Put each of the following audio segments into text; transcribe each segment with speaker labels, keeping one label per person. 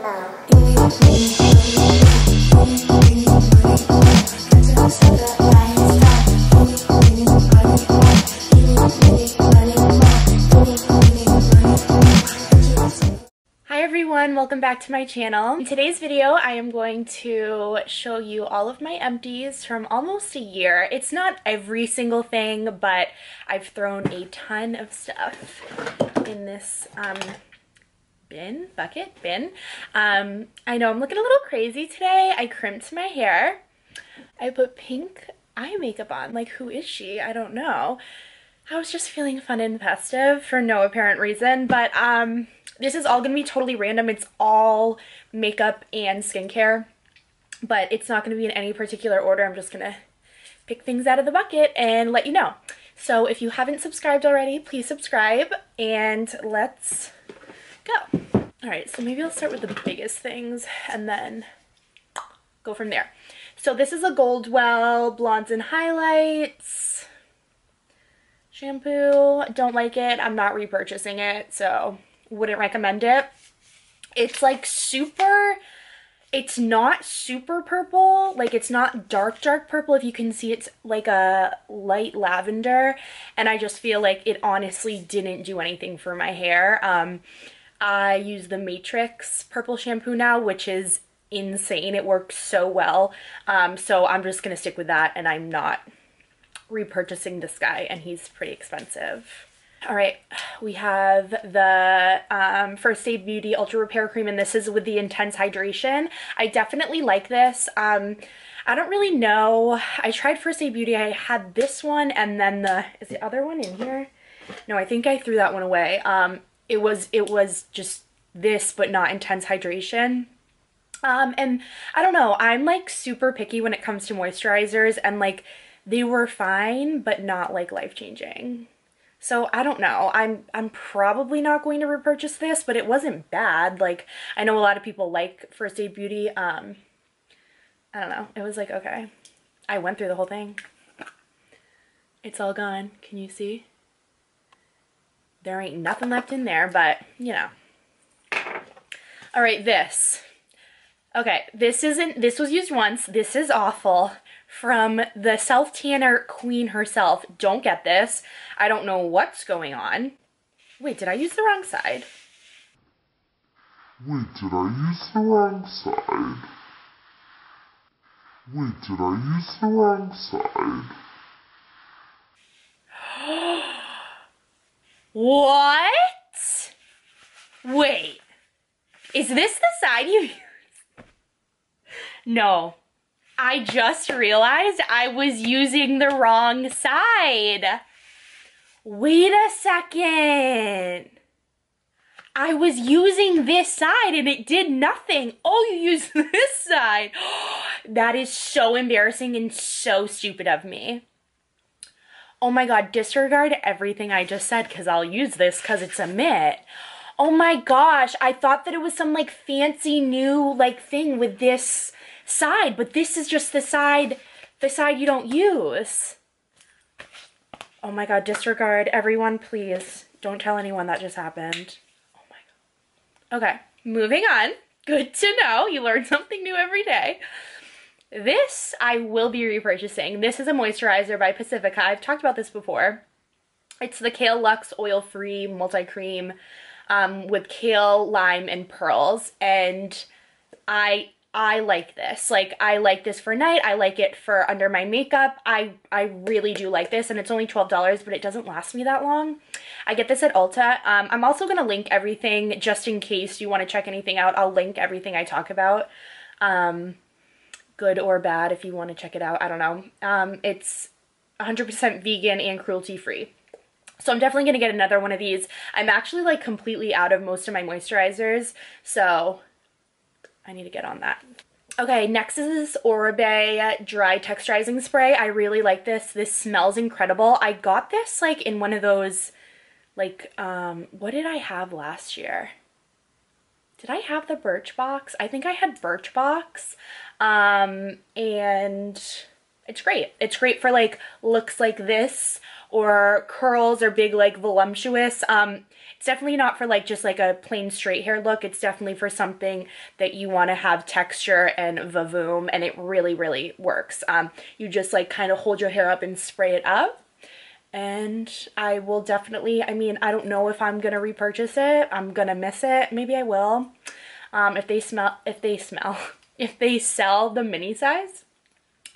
Speaker 1: Hi everyone, welcome back to my channel. In today's video, I am going to show you all of my empties from almost a year. It's not every single thing, but I've thrown a ton of stuff in this um, bin, bucket, bin. Um, I know I'm looking a little crazy today. I crimped my hair. I put pink eye makeup on. Like, who is she? I don't know. I was just feeling fun and festive for no apparent reason, but um, this is all going to be totally random. It's all makeup and skincare, but it's not going to be in any particular order. I'm just going to pick things out of the bucket and let you know. So if you haven't subscribed already, please subscribe and let's go. All right, so maybe I'll start with the biggest things and then go from there. So this is a Goldwell Blondes and Highlights shampoo. Don't like it. I'm not repurchasing it, so wouldn't recommend it. It's like super, it's not super purple. Like it's not dark, dark purple. If you can see, it's like a light lavender. And I just feel like it honestly didn't do anything for my hair. Um, I use the Matrix purple shampoo now, which is insane. It works so well. Um, so I'm just going to stick with that and I'm not repurchasing this guy and he's pretty expensive. All right, we have the um, First Aid Beauty Ultra Repair Cream, and this is with the Intense Hydration. I definitely like this. Um, I don't really know. I tried First Aid Beauty. I had this one and then the, is the other one in here? No, I think I threw that one away. Um, it was, it was just this, but not Intense Hydration. Um, and I don't know, I'm like super picky when it comes to moisturizers and like they were fine, but not like life changing. So I don't know. I'm I'm probably not going to repurchase this, but it wasn't bad. Like I know a lot of people like First Aid Beauty. Um I don't know. It was like okay. I went through the whole thing. It's all gone. Can you see? There ain't nothing left in there, but you know. All right, this. Okay, this isn't this was used once. This is awful from the self tanner queen herself. Don't get this. I don't know what's going on. Wait, did I use the wrong side?
Speaker 2: Wait, did I use the wrong side? Wait, did I use the wrong side?
Speaker 1: What? Wait, is this the side you use? No, I just realized I was using the wrong side. Wait a second. I was using this side and it did nothing. Oh, you used this side. That is so embarrassing and so stupid of me. Oh my god, disregard everything I just said because I'll use this because it's a mitt. Oh my gosh, I thought that it was some like fancy new like thing with this side, but this is just the side, the side you don't use. Oh my god, disregard. Everyone, please. Don't tell anyone that just happened. Oh my god. Okay, moving on. Good to know. You learn something new every day. This I will be repurchasing. This is a moisturizer by Pacifica. I've talked about this before. It's the Kale Lux Oil Free Multi Cream um, with kale, lime, and pearls. And I I like this. Like I like this for night. I like it for under my makeup. I I really do like this and it's only $12, but it doesn't last me that long. I get this at Ulta. Um, I'm also going to link everything just in case you want to check anything out. I'll link everything I talk about. Um, good or bad if you want to check it out. I don't know. Um, it's 100% vegan and cruelty free. So I'm definitely going to get another one of these. I'm actually like completely out of most of my moisturizers. So I need to get on that. Okay, next is Oribe Dry Texturizing Spray. I really like this. This smells incredible. I got this like in one of those, like, um, what did I have last year? Did I have the Birchbox? I think I had Birchbox. Um, and it's great. It's great for like looks like this or curls or big like voluptuous. Um, it's definitely not for like just like a plain straight hair look. It's definitely for something that you want to have texture and vavoom and it really, really works. Um, you just like kind of hold your hair up and spray it up and I will definitely, I mean, I don't know if I'm going to repurchase it. I'm going to miss it. Maybe I will. Um, if they smell, if they smell, if they sell the mini size.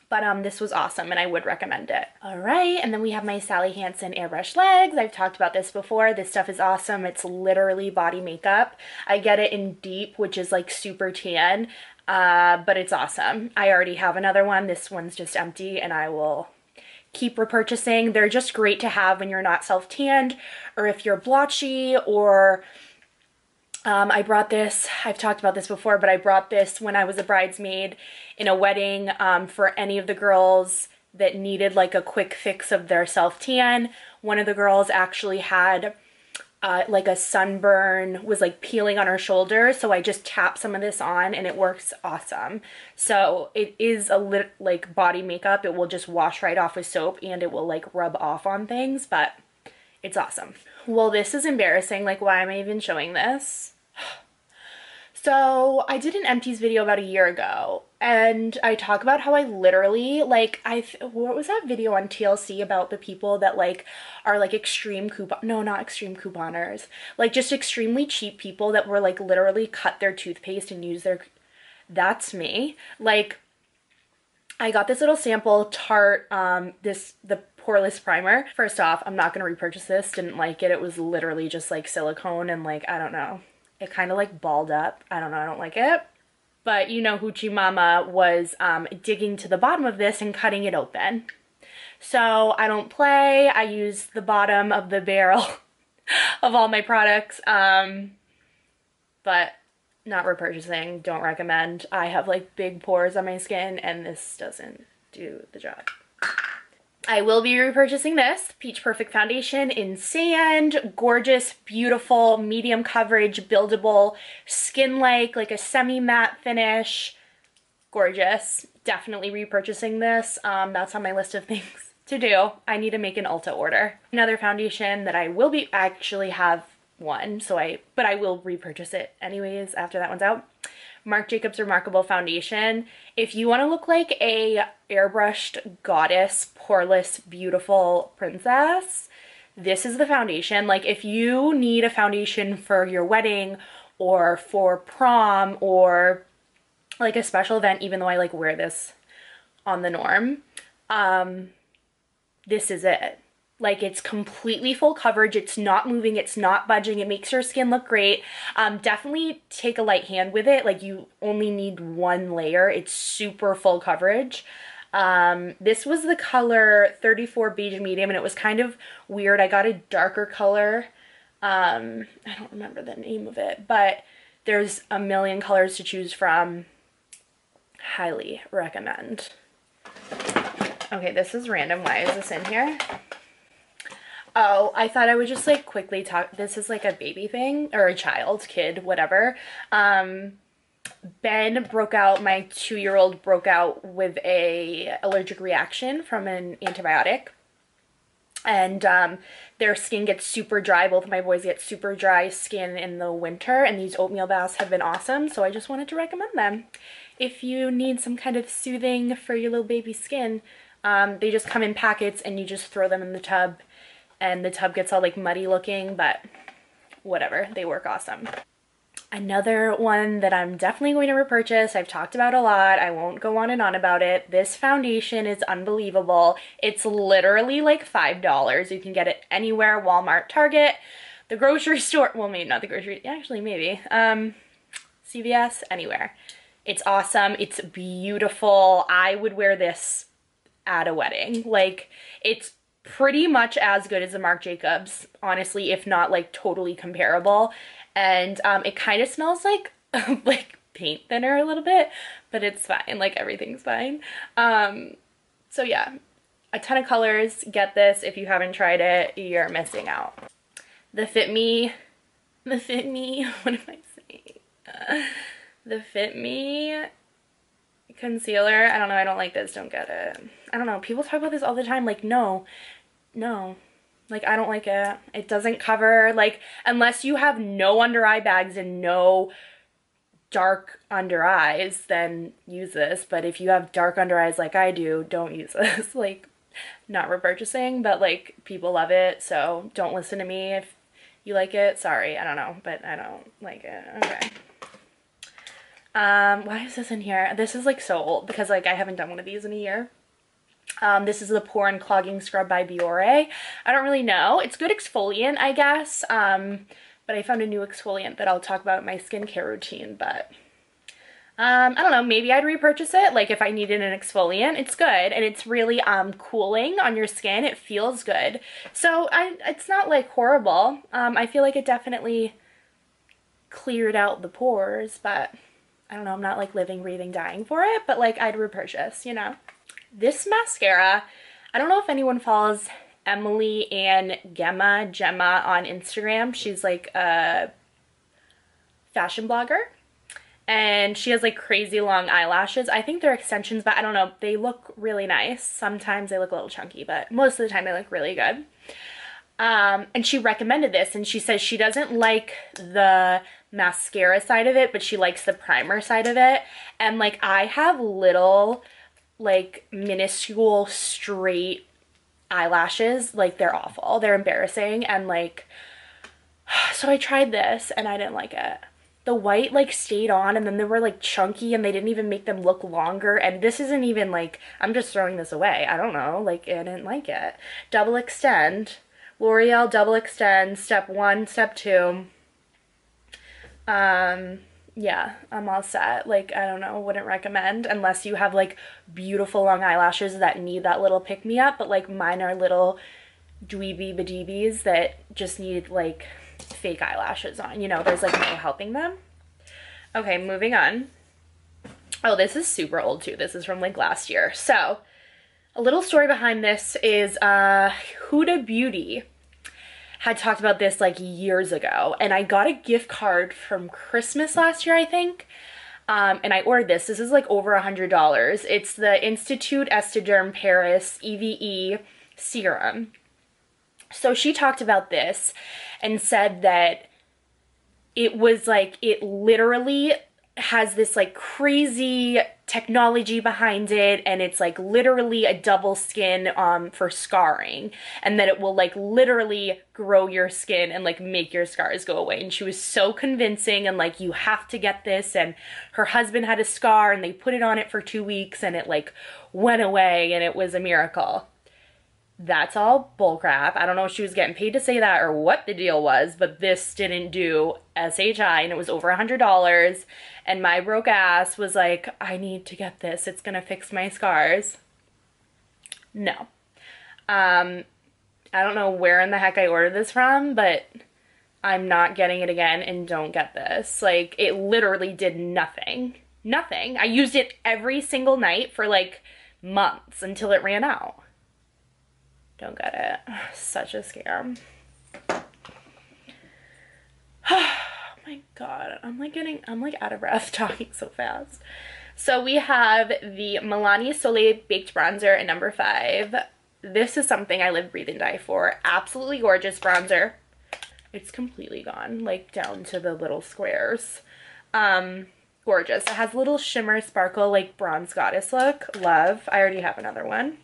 Speaker 1: But um, this was awesome and I would recommend it. All right, and then we have my Sally Hansen airbrush legs. I've talked about this before. This stuff is awesome. It's literally body makeup. I get it in deep, which is like super tan, uh, but it's awesome. I already have another one. This one's just empty and I will keep repurchasing. They're just great to have when you're not self-tanned or if you're blotchy or um, I brought this, I've talked about this before, but I brought this when I was a bridesmaid in a wedding um, for any of the girls that needed like a quick fix of their self-tan. One of the girls actually had uh, like a sunburn was like peeling on her shoulder so I just tap some of this on and it works awesome. So it is a lit like body makeup. It will just wash right off with soap and it will like rub off on things but it's awesome. Well this is embarrassing. Like why am I even showing this so I did an empties video about a year ago and I talk about how I literally like I what was that video on TLC about the people that like are like extreme coupon no not extreme couponers like just extremely cheap people that were like literally cut their toothpaste and use their that's me. Like I got this little sample Tarte um this the poreless primer. First off I'm not gonna repurchase this didn't like it it was literally just like silicone and like I don't know it kind of like balled up. I don't know, I don't like it. But you know, Hoochie Mama was um, digging to the bottom of this and cutting it open. So I don't play. I use the bottom of the barrel of all my products. Um, but not repurchasing, don't recommend. I have like big pores on my skin and this doesn't do the job. I will be repurchasing this Peach Perfect Foundation in sand. Gorgeous, beautiful, medium coverage, buildable, skin-like, like a semi-matte finish. Gorgeous. Definitely repurchasing this. Um, that's on my list of things to do. I need to make an Ulta order. Another foundation that I will be actually have one, so I but I will repurchase it anyways after that one's out. Marc Jacobs Remarkable Foundation. If you want to look like a airbrushed goddess, poreless, beautiful princess, this is the foundation. Like if you need a foundation for your wedding or for prom or like a special event, even though I like wear this on the norm, um, this is it. Like it's completely full coverage. It's not moving. It's not budging. It makes your skin look great. Um, definitely take a light hand with it. Like you only need one layer. It's super full coverage. Um, this was the color 34 beige medium and it was kind of weird. I got a darker color. Um, I don't remember the name of it, but there's a million colors to choose from. Highly recommend. Okay, this is random. Why is this in here? Oh, I thought I would just like quickly talk. This is like a baby thing or a child, kid, whatever. Um, Ben broke out, my two year old broke out with a allergic reaction from an antibiotic. And um, their skin gets super dry. Both of my boys get super dry skin in the winter, and these oatmeal baths have been awesome. So I just wanted to recommend them. If you need some kind of soothing for your little baby skin, um, they just come in packets and you just throw them in the tub and the tub gets all like muddy looking, but whatever, they work awesome. Another one that I'm definitely going to repurchase, I've talked about a lot, I won't go on and on about it. This foundation is unbelievable. It's literally like $5. You can get it anywhere, Walmart, Target, the grocery store, well maybe not the grocery, actually maybe, um, CVS, anywhere. It's awesome, it's beautiful. I would wear this at a wedding. Like, it's pretty much as good as the Marc Jacobs, honestly, if not like totally comparable. And um, it kind of smells like like paint thinner a little bit, but it's fine. Like everything's fine. Um, so yeah, a ton of colors. Get this if you haven't tried it, you're missing out. The Fit Me, the Fit Me, what am I saying? Uh, the Fit Me concealer. I don't know. I don't like this. Don't get it. I don't know. People talk about this all the time. Like, no, no. Like, I don't like it. It doesn't cover, like, unless you have no under eye bags and no dark under eyes, then use this. But if you have dark under eyes like I do, don't use this. like, not repurchasing, but like, people love it. So don't listen to me if you like it. Sorry. I don't know. But I don't like it. Okay. Um, why is this in here? This is like so old because like I haven't done one of these in a year. Um, this is the Pore Unclogging Scrub by Biore. I don't really know. It's good exfoliant, I guess. Um, but I found a new exfoliant that I'll talk about in my skincare routine, but um, I don't know, maybe I'd repurchase it, like if I needed an exfoliant. It's good, and it's really um, cooling on your skin. It feels good. So I, it's not like horrible. Um, I feel like it definitely cleared out the pores, but I don't know, I'm not like living, breathing, dying for it, but like I'd repurchase, you know? This mascara, I don't know if anyone follows Emily Ann Gemma, Gemma on Instagram. She's like a fashion blogger and she has like crazy long eyelashes. I think they're extensions, but I don't know. They look really nice. Sometimes they look a little chunky, but most of the time they look really good. Um, and she recommended this and she says she doesn't like the mascara side of it, but she likes the primer side of it. And like I have little like minuscule straight eyelashes. Like they're awful. They're embarrassing and like so I tried this and I didn't like it. The white like stayed on and then they were like chunky and they didn't even make them look longer and this isn't even like I'm just throwing this away. I don't know. Like I didn't like it. Double extend. L'Oreal double extend step 1, step 2. Um yeah, I'm all set. Like, I don't know, wouldn't recommend unless you have like beautiful long eyelashes that need that little pick me up. But like, mine are little dweeby badeebies that just need like fake eyelashes on. You know, there's like no helping them. Okay, moving on. Oh, this is super old too. This is from like last year. So, a little story behind this is uh, Huda Beauty had talked about this like years ago and I got a gift card from Christmas last year, I think. Um, and I ordered this. This is like over a hundred dollars. It's the Institut Esthederm Paris EVE serum. So she talked about this and said that it was like it literally has this like crazy technology behind it and it's like literally a double skin um for scarring and that it will like literally grow your skin and like make your scars go away. And she was so convincing and like you have to get this and her husband had a scar and they put it on it for 2 weeks and it like went away and it was a miracle that's all bullcrap. I don't know if she was getting paid to say that or what the deal was, but this didn't do SHI and it was over a hundred dollars. And my broke ass was like, I need to get this. It's gonna fix my scars. No. Um, I don't know where in the heck I ordered this from, but I'm not getting it again and don't get this. Like, it literally did nothing. Nothing. I used it every single night for like months until it ran out. Don't get it. Such a scam. oh my god. I'm like getting, I'm like out of breath talking so fast. So we have the Milani Soleil Baked Bronzer at number five. This is something I live, breathe, and die for. Absolutely gorgeous bronzer. It's completely gone, like down to the little squares. Um, gorgeous. It has little shimmer, sparkle, like bronze goddess look. Love. I already have another one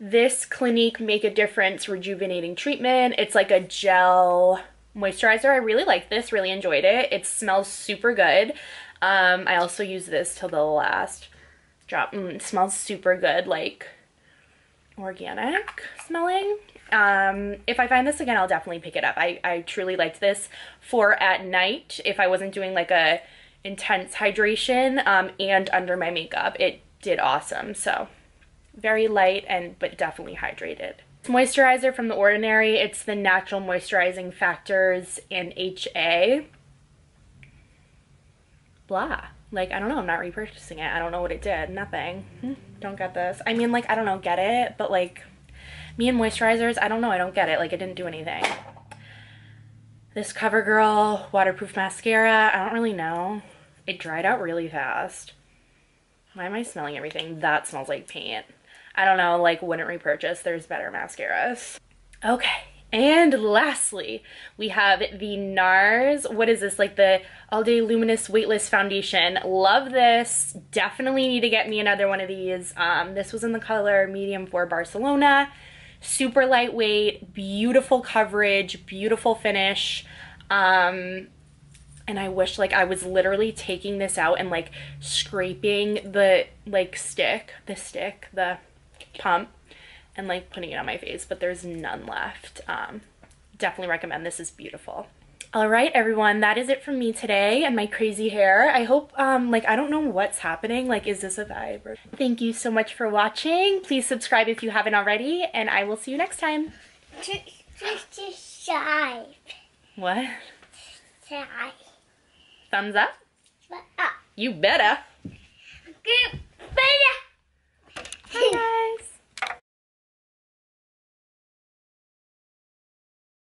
Speaker 1: this Clinique Make a Difference Rejuvenating Treatment. It's like a gel moisturizer. I really like this, really enjoyed it. It smells super good. Um, I also use this till the last drop. Mm, it smells super good, like organic smelling. Um, if I find this again, I'll definitely pick it up. I, I truly liked this for at night if I wasn't doing like a intense hydration um, and under my makeup. It did awesome, so very light and but definitely hydrated. It's moisturizer from The Ordinary, it's the Natural Moisturizing Factors in HA. Blah. Like, I don't know, I'm not repurchasing it. I don't know what it did. Nothing. Hmm, don't get this. I mean, like, I don't know, get it, but like, me and moisturizers, I don't know, I don't get it. Like, it didn't do anything. This CoverGirl waterproof mascara, I don't really know. It dried out really fast. Why am I smelling everything? That smells like paint. I don't know, like wouldn't repurchase. There's better mascaras. Okay. And lastly, we have the NARS. What is this? Like the All Day Luminous Weightless Foundation. Love this. Definitely need to get me another one of these. Um, this was in the color medium for Barcelona. Super lightweight, beautiful coverage, beautiful finish. Um, and I wish like I was literally taking this out and like scraping the like stick, the stick, the pump and like putting it on my face, but there's none left. Um, definitely recommend this is beautiful. All right, everyone, that is it from me today and my crazy hair. I hope, um, like, I don't know what's happening. Like, is this a vibe? Or... Thank you so much for watching. Please subscribe if you haven't already, and I will see you next time.
Speaker 3: Subscribe.
Speaker 1: What?
Speaker 3: Subscribe.
Speaker 1: Thumbs up?
Speaker 3: Up.
Speaker 1: You better.
Speaker 3: Good. Better.
Speaker 1: Bye, guys.